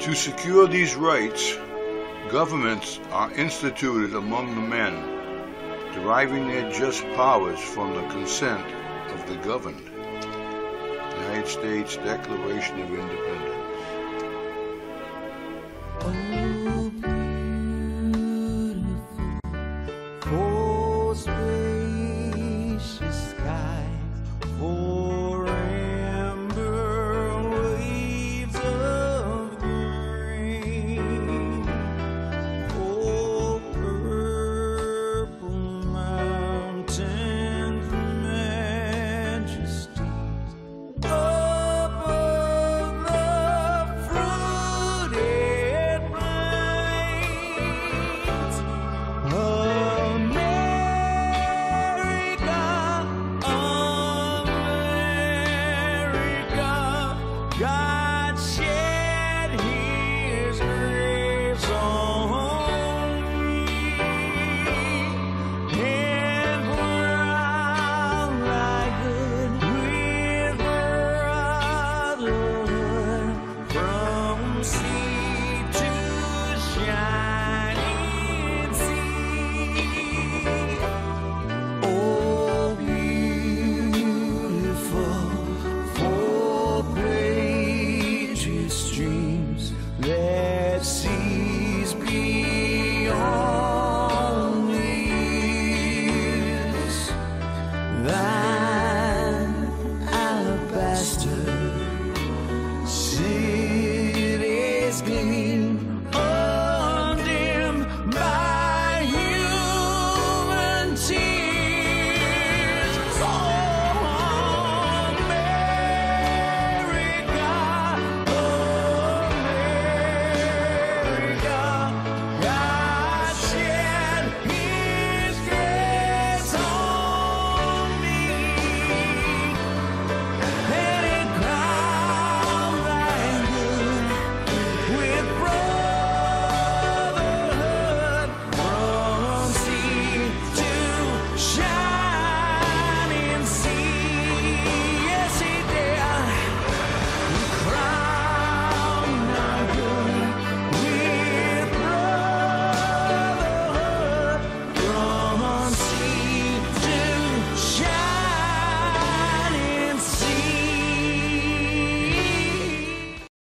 To secure these rights, governments are instituted among the men, deriving their just powers from the consent of the governed. United States Declaration of Independence. see.